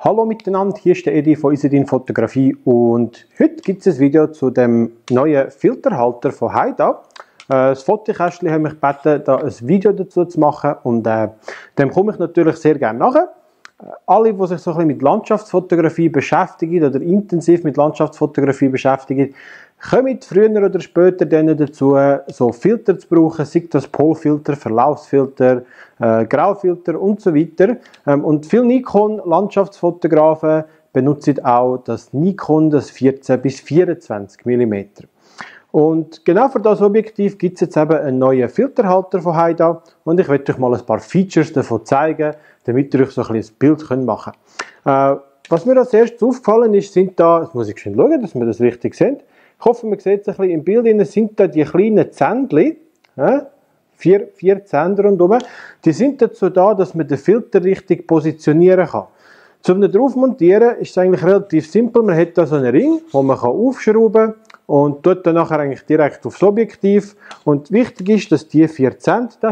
Hallo miteinander, hier ist der Edi von Isedin Fotografie und heute gibt es ein Video zu dem neuen Filterhalter von Haida. Äh, das Fotokästchen hat mich gebeten, da ein Video dazu zu machen und äh, dem komme ich natürlich sehr gerne nachher. Äh, alle, die sich so ein bisschen mit Landschaftsfotografie beschäftigen oder intensiv mit Landschaftsfotografie beschäftigen, kommen früher oder später dann dazu, so Filter zu brauchen, sei das Polfilter, Verlaufsfilter, äh, Graufilter und so weiter. Ähm, und viele Nikon-Landschaftsfotografen benutzen auch das Nikon, das 14 bis 24 mm. Und genau für das Objektiv gibt es jetzt eben einen neuen Filterhalter von Haida und ich werde euch mal ein paar Features davon zeigen, damit ihr euch so ein, ein Bild machen könnt. Äh, was mir als erstes aufgefallen ist, sind da, jetzt muss ich schon schauen, dass wir das richtig sehen, ich hoffe, man sieht es ein bisschen im Bild, sind da die kleinen Zändchen, äh, vier, vier Zähne rundherum, die sind dazu da, dass man den Filter richtig positionieren kann. Zum drauf montieren ist es eigentlich relativ simpel. Man hat da so einen Ring, wo man aufschrauben kann und tut dann nachher eigentlich direkt aufs Objektiv. Und wichtig ist, dass die vier Zähne da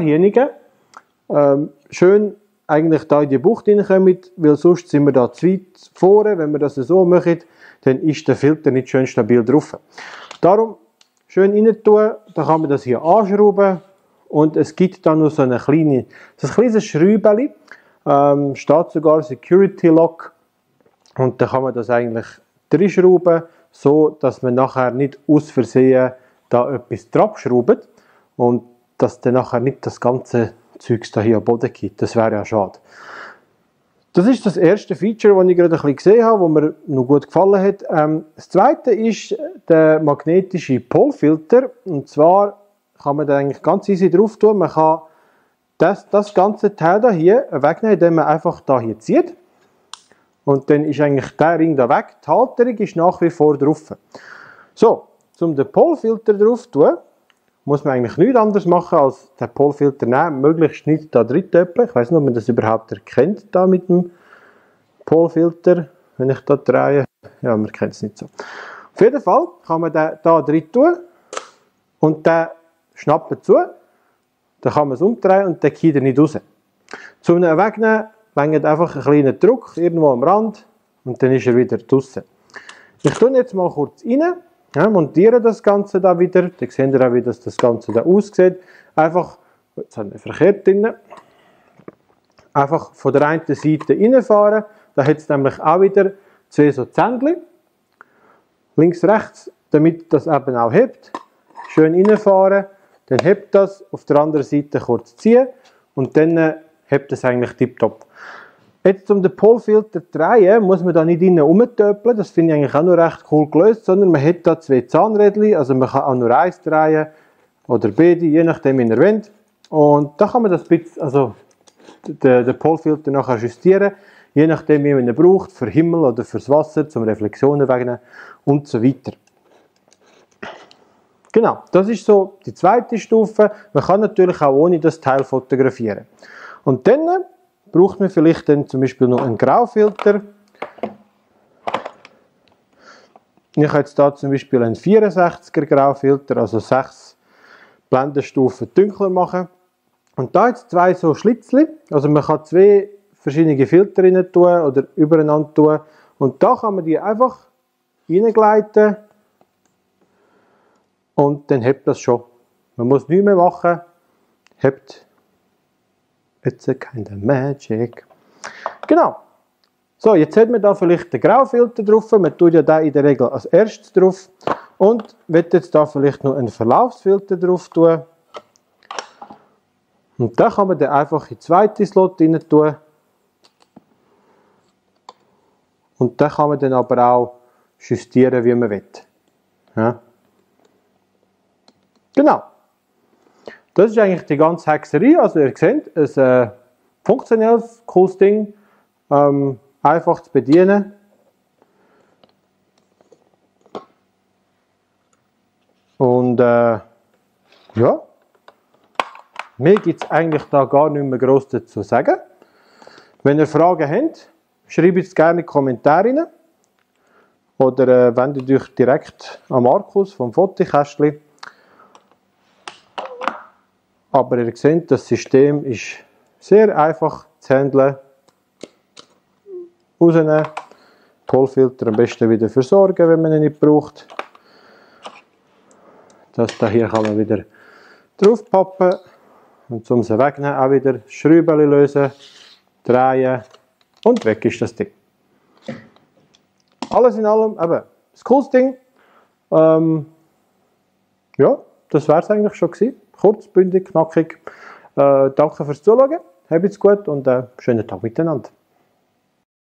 ähm, schön eigentlich da in die Bucht hineinkommen, weil sonst sind wir da zu weit vorne. Wenn wir das so machen, dann ist der Filter nicht schön stabil drauf. Darum schön rein tun, dann kann man das hier anschrauben und es gibt dann noch so eine kleine, so ein kleines Schräubchen, ähm, steht sogar Security Lock und dann kann man das eigentlich drinschrauben so dass man nachher nicht aus Versehen da etwas draufschraubt und dass dann nachher nicht das ganze Zeugs da hier am Boden gibt. Das wäre ja schade. Das ist das erste Feature, das ich gerade ein bisschen gesehen habe, das mir noch gut gefallen hat. Ähm, das zweite ist der magnetische Polfilter. Und zwar kann man da eigentlich ganz easy drauf tun. Man kann das, das ganze Teil hier wegnehmen, indem man einfach da hier zieht. Und dann ist eigentlich der Ring da weg. Die Halterung ist nach wie vor drauf. So, um den Polfilter drauf zu tun, muss man eigentlich nichts anderes machen, als den Polfilter nehmen, möglichst nicht da drin töpfen. Ich weiß nicht, ob man das überhaupt erkennt, da mit dem Polfilter, wenn ich da drehe. Ja, man kennt es nicht so. Auf jeden Fall kann man den da drin tun und den schnappen zu. Dann kann man es umdrehen und dann geht er nicht raus. Zum Wegnehmen wendet einfach einen kleinen Druck irgendwo am Rand und dann ist er wieder draußen. Ich tue jetzt mal kurz rein, ja, montiere das Ganze da wieder, dann seht ihr auch, wie das, das Ganze da aussieht. Einfach, jetzt haben wir verkehrt drin, einfach von der einen Seite reinfahren, da hat es nämlich auch wieder zwei so Zähnchen, links, rechts, damit das eben auch hebt. Schön reinfahren, dann hebt das, auf der anderen Seite kurz ziehen. Und dann hebt es eigentlich tiptop. Jetzt, um den Polfilter zu drehen, muss man da nicht innen rumtöpeln. Das finde ich eigentlich auch noch recht cool gelöst, sondern man hat da zwei Zahnrädchen, also man kann auch nur eins drehen oder beide, je nachdem, wie ihr wollt. Und da kann man das bisschen, also den, den Polfilter nachher justieren, je nachdem, wie man ihn braucht, für Himmel oder fürs Wasser, zum Reflexionen wegnehmen und so weiter. Genau, das ist so die zweite Stufe. Man kann natürlich auch ohne das Teil fotografieren. Und dann braucht man vielleicht dann zum Beispiel noch einen Graufilter. Ich habe jetzt hier zum Beispiel einen 64er Graufilter, also 6 Blendenstufen dunkler machen. Und da jetzt zwei so Schlitzli, also man kann zwei verschiedene Filter rein tun oder übereinander tun. Und da kann man die einfach reingleiten und dann hebt das schon. Man muss nichts mehr machen, hebt It's a kind of magic. Genau. So, jetzt hat man da vielleicht den Graufilter drauf. Man tut ja da in der Regel als erstes drauf. Und wird jetzt da vielleicht noch einen Verlaufsfilter drauf tun. Und da kann man dann einfach in den zweiten Slot rein tun. Und da kann man dann aber auch justieren, wie man will. Ja. Genau. Das ist eigentlich die ganze Hexerie. Also ihr seht, ein äh, funktionelles, cooles Ding, ähm, einfach zu bedienen. Und äh, ja, mir gibt es eigentlich da gar nicht mehr groß dazu zu sagen. Wenn ihr Fragen habt, schreibt es gerne in die Kommentare rein. Oder äh, wendet euch direkt an Markus vom Fotokästchen. Aber ihr seht, das System ist sehr einfach zu handeln. rausnehmen. Kohlfilter am besten wieder versorgen, wenn man ihn nicht braucht. Das da hier kann man wieder draufpappen. Und zum sie wegnehmen auch wieder Schrauben lösen, drehen und weg ist das Ding. Alles in allem, eben, das cooles Ding. Ähm, ja, das wäre es eigentlich schon gewesen. Kurz, bündig, knackig. Äh, danke fürs Zuschauen. Habt's gut und äh, schönen Tag miteinander.